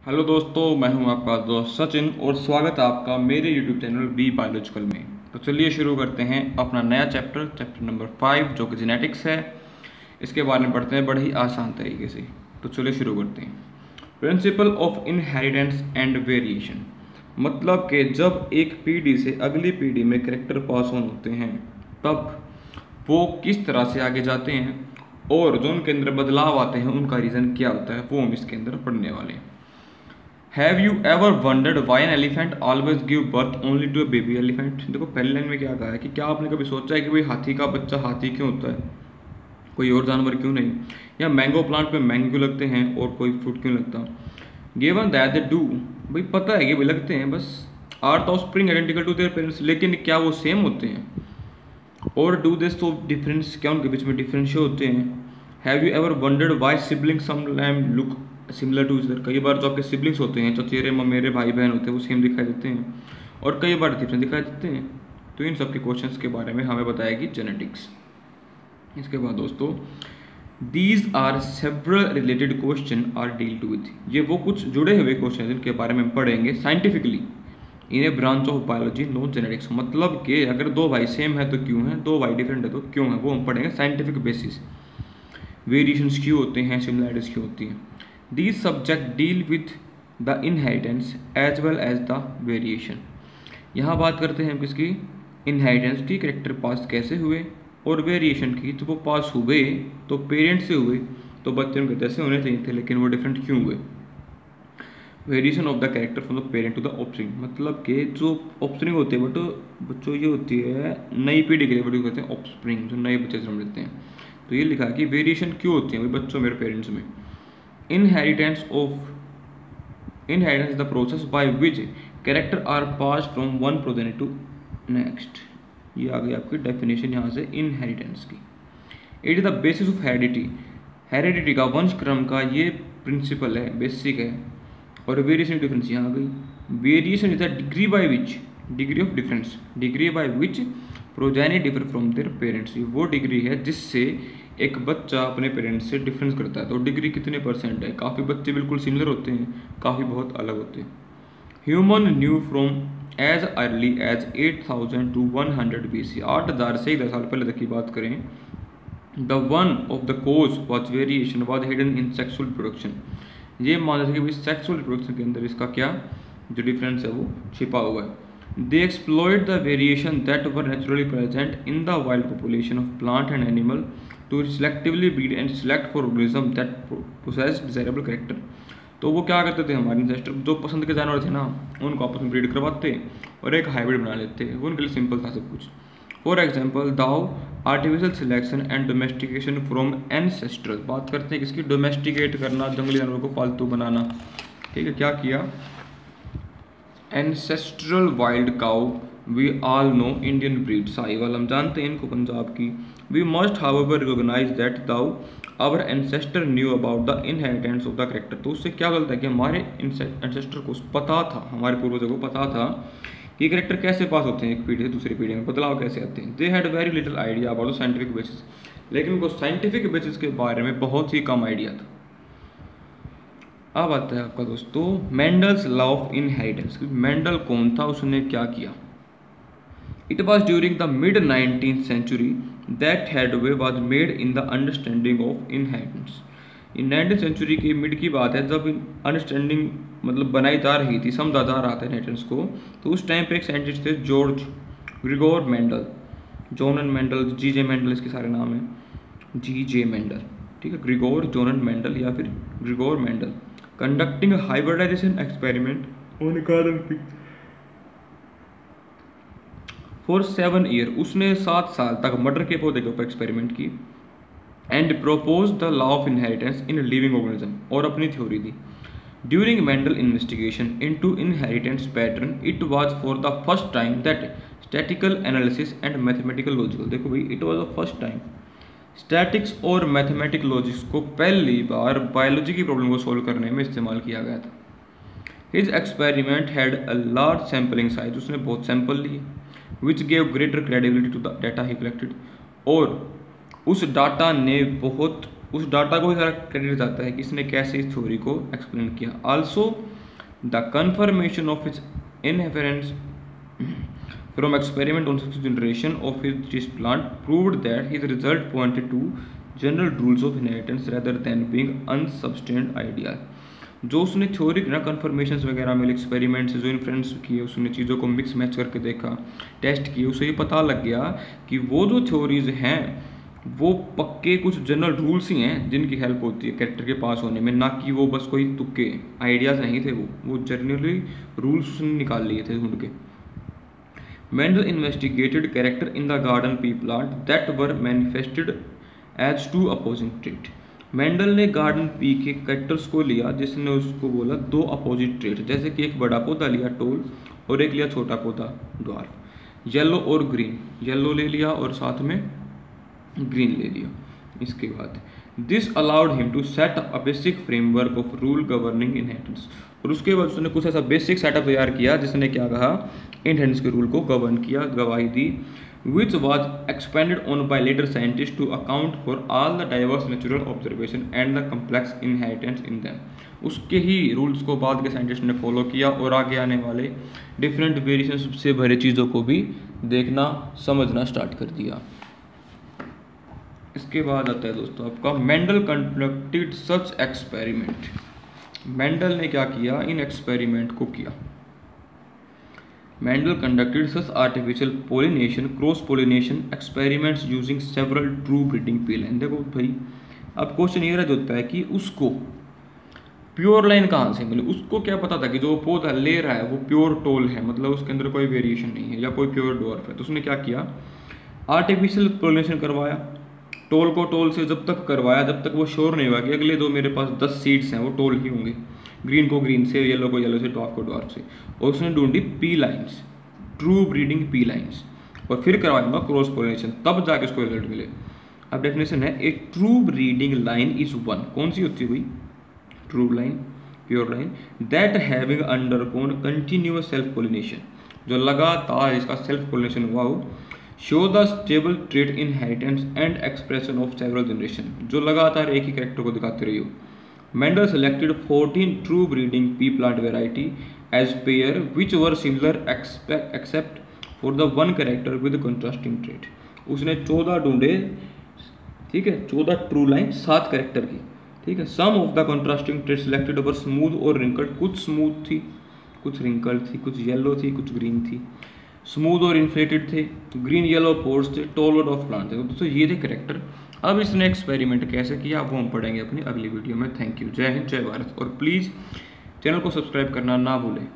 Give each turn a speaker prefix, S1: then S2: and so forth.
S1: Hello दोस्तों, मैं हूँ आपका दोस्त सचिन और स्वागत है आपका मेरे यूट्यूब चैनल बी बायोलॉजिकल में। तो चलिए शुरू करते हैं अपना नया चैप्टर चैप्टर नंबर फाइव जो कि जेनेटिक्स है। इसके बारे में पढ़ते हैं बड़े ही आसान तरीके से। तो चलिए शुरू करते हैं। Principle of inheritance and variation मतलब कि जब एक पीढ़ी से अगली पीढ़ी में करेक्टर पास ऑन होते हैं, तब वो किस तरह से आगे जाते हैं और जो उनके अंदर बदलाव आते हैं, उनका रीज़न क्या होता है, वो हम इसके अंदर पढ़ने वाले हैं। Have you ever wondered why an elephant always give birth only to a baby elephant देखो, पहले लाइन में क्या कहा है कि क्या आपने कभी सोचा है कि भाई हाथी का बच्चा हाथी क्यों होता है? कोई और जानवर क्यों नहीं? या मैंगो प्लांट पे मैंगो क्यों लगते हैं और कोई फ्रूट क्यों लगता? गिवन दैट दे डू भाई पता है कि भाई लगते हैं, बस are the spring identical to their parents लेकिन क्या वो सेम होते हैं? और डू दिस तो डिफरेंस क्या उनके बीच में डिफरेंशियल होते हैं? Have you ever wondered why sibling some look similar to either कई बार जो आपके सिबलिंग्स होते हैं चचेरे मेरे भाई बहन होते हैं, वो सेम दिखाई देते हैं। और कई बार डिफरेंट दिखाई देते हैं। तो इन सब के क्वेश्चंस के बारे में हमें बताएगी जेनेटिक्स इसके बाद दोस्तों these are several related question are deal to with ये वो कुछ जुड़े हुए क्वेश्चन जिनके बारे में पढ़ेंगे scientifically in a branch of biology know genetics मतलब कि अगर दो भाई सेम है तो क्यों है? दो भाई डिफरेंट है तो क्यों है? वो हम पढ़ेंगे साइंटिफिक बेसिस वेरिएशंस क्यों होते हैं? सिमिलरिटीज क्यों होती हैं? These subject deal with the inheritance as well as the variation. यहाँ बात करते हैं हम किसकी? इनहेरिटेंस की करेक्टर पास कैसे हुए और वेरिएशन की? तो वो पास हुए तो पेरेंट्स से हुए तो बच्चे उनके जैसे होने चाहिए थे, लेकिन वो डिफरेंट क्यों हुए? Variation of the character from the parent to the offspring मतलब कि जो ऑप्शनिंग होते हैं बट बच्चों, ये होती है, नई पीढ़ी के लिए बड़ी कहते हैं ऑप्शनिंग जो नए बच्चे जन्म लेते हैं। तो ये लिखा है कि वेरिएशन क्यों होती है बच्चों, मेरे पेरेंट्स में? Inheritance of, inheritance is the process by which character are passed from one progeny to next. ये आ गई आपकी डेफिनेशन यहाँ से इनहेरिटेंस की। It is the basis of heredity heredity का वंश क्रम का ये प्रिंसिपल है बेसिक है। और वेरिएशन डिफरेंस यहाँ आ गई। Variation is the degree by which degree of difference degree by which progeny differ from their parents ये वो डिग्री है जिससे एक बच्चा अपने पेरेंट्स से डिफरेंस करता है। तो डिग्री कितने परसेंट है? काफ़ी बच्चे बिल्कुल सिमिलर होते हैं, काफ़ी बहुत अलग होते हैं। Human knew from as early as eight thousand to one hundred B C आठ हज़ार से दस साल पहले तक की बात करें the one of the cause was variation was hidden in sexual production ये मान लेते कि सेक्सुअल प्रोडक्शन के अंदर इसका क्या जो डिफरेंस है वो छिपा हुआ है। They exploited the variation that were naturally present in the wild population of plant and animal to selectively breed and select for organism that possess desirable character. तो वो क्या करते थे हमारे इंसेस्टर जो पसंद के जानवर थे ना, उनको आपस में ब्रीड करवाते और एक हाइब्रिड बना लेते, वो उनके लिए सिंपल था सब कुछ। For example though artificial selection and domestication from ancestral बात करते हैं किसकी डोमेस्टिकेट करना, जंगली जानवरों को पालतू बनाना। ठीक है, क्या किया? Ancestral wild cow we all know Indian breed Sahiwal हम जानते हैं इनको पंजाब की we must how recognise that though our ancestor knew about the inheritance of the character तो उससे क्या गलत है कि हमारे एनसेस्टर को पता था, हमारे पूर्वजों को पता था कि करेक्टर कैसे पास होते हैं एक पीढ़ी से दूसरी पीढ़ी में, बदलाव कैसे आते हैं। They had very little idea about the scientific basis लेकिन उनको साइंटिफिक बेसिस के बारे में बहुत ही कम आइडिया था। अब आता है आपका दोस्तों Mendel's law of inheritance Mendel कौन था? उसने क्या किया? It was during the mid 19th century that headway was made in the understanding of inheritance. In nineteen century की मिड की बात है, जब अंडरस्टैंडिंग मतलब बनाई जा रही थी, समझा जा रहा था इनहेरिटेंस को तो उस टाइम पे एक साइंटिस्ट थे George Gregor Mendel John Mendel G J Mendel इसके सारे नाम हैं। जी जे मेंडल ठीक है ग्रिगोर जोनन मेंडल या फिर Gregor Mendel conducting hybridisation experiment on carbon for seven year उसने सात साल तक मटर के पौधे के ऊपर एक्सपेरिमेंट की and propose the law of inheritance in living organism और अपनी theory the. During Mendel investigation into inheritance pattern it was for the first time that statistical analysis and mathematical logical देखो भाई it was the first time statistics और mathematic logics को पहली बार biology की problem को सोल्व करने में इस्तेमाल किया गया था। His experiment had a large sampling size उसने बहुत सैंपल लिए which gave greater credibility to the data he collected और उस डाटा ने बहुत, उस डाटा को ही सारा क्रेडिट जाता है कि इसने कैसे इस थ्योरी को एक्सप्लेन किया। Also the confirmation of its inheritance from experiment on generation of his plant proved that his result pointed to general rules of inheritance rather than being unsubstantiated ideas. जो उसने थ्योरी ना conformation वगैरह में experiments जो influence किए, उसने चीज़ों को मिक्स मैच करके देखा टेस्ट किए, उसे ये पता लग गया कि वो जो थ्योरीज हैं, वो पक्के कुछ जनरल रूल्स ही हैं जिनकी हेल्प होती है कैरेक्टर के पास होने में, ना कि वो बस कोई तुक्के आइडियाज़ नहीं थे वो वो जनरली रूल्स उसने निकाल लिए थे ढूंढ के। Mendel investigated character in the garden pea plant that were manifested as two opposing traits. Mendel ने गार्डन पी के कैरेक्टर्स को लिया, जिसने उसको बोला दो अपोजिट ट्रेट जैसे कि एक बड़ा पौधा लिया टोल और एक लिया छोटा पौधा ड्वार्फ येलो और ग्रीन येलो ले लिया और साथ में ग्रीन ले लिया। इसके बाद this allowed him to set a basic framework of rule governing inheritance और उसके बाद उसने कुछ ऐसा बेसिक सेटअप तैयार किया, जिसने क्या कहा? इंडियंस के रूल को गवर्न किया, गवाही दी which was expanded on by later scientist to account for all the diverse natural observation and the complex inheritance in them उसके ही रूल्स को बाद के साइंटिस्ट ने फॉलो किया और आगे आने वाले डिफरेंट वेरिएशन से भरे चीज़ों को भी देखना, समझना स्टार्ट कर दिया। इसके बाद आता है दोस्तों आपका Mendel conducted such experiment Mendel ने क्या किया? इन एक्सपेरिमेंट को किया। Mendel conducted such artificial pollination cross pollination experiments using several true breeding pea देखो भाई, अब क्वेश्चन ये रह होता है कि उसको प्योर लाइन कहाँ से मिले? उसको क्या पता था कि जो पौधा ले रहा है, वो प्योर टोल है मतलब उसके अंदर कोई वेरिएशन नहीं है, या कोई प्योर डोर्फ है। तो उसने क्या किया? आर्टिफिशियल पोलिनेशन करवाया। टोल को टोल से जब तक करवाया, जब तक वो श्योर नहीं हुआ कि अगले दो मेरे पास दस सीट्स हैं, वो टोल ही होंगे। ग्रीन को ग्रीन से येलो को येलो से डॉर्फ को डॉर्फ से। और उसने ढूंढी pea lines true breeding pea lines और फिर करवाऊँगा क्रॉस पोलिनेशन तब जाके उसको रिज़ल्ट मिले। अब डेफिनेशन है a true breeding line is one कौन सी होती है भाई true line pure line that having undergone continuous self pollination जो लगातार इसका सेल्फ पोलिनेशन हुआ हो show the stable trait inheritance and expression of several generation जो लगातार एक ही कैरेक्टर को दिखाते रही हो Mendel selected 14 true breeding pea plant variety as pair which were similar except for the one character with contrasting trait उसने चौदह ढूंढे, ठीक है, चौदह ट्रू लाइन सात कैरेक्टर की, ठीक है। Some of the contrasting trait selected over smooth और रिंकल्ड कुछ स्मूथ थी, कुछ रिंकल्ड थी, कुछ येलो थी, कुछ ग्रीन थी। स्मूथ और इन्फ्लेटेड थे, ग्रीन, येलो, पोर्स थे टोलर ऑफ़ प्लांट थे। तो दोस्तों, ये थे करेक्टर। अब इसने एक्सपेरिमेंट कैसे किया, वो हम पढ़ेंगे अपनी अगली वीडियो में। थैंक यू जय हिंद, जय भारत। और प्लीज़ चैनल को सब्सक्राइब करना ना भूलें।